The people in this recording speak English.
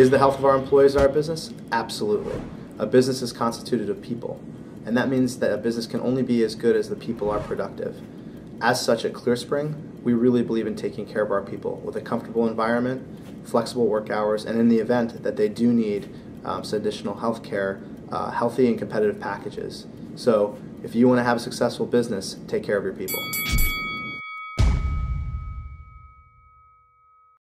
Is the health of our employees our business? Absolutely. A business is constituted of people, and that means that a business can only be as good as the people are productive. As such, at ClearSpring, we really believe in taking care of our people with a comfortable environment, flexible work hours, and in the event that they do need um, some additional health care, uh, healthy and competitive packages. So, if you want to have a successful business, take care of your people.